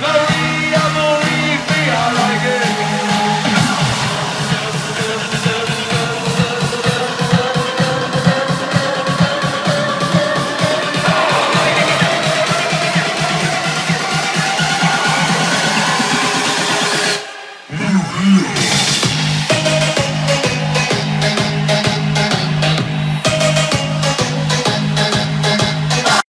Go!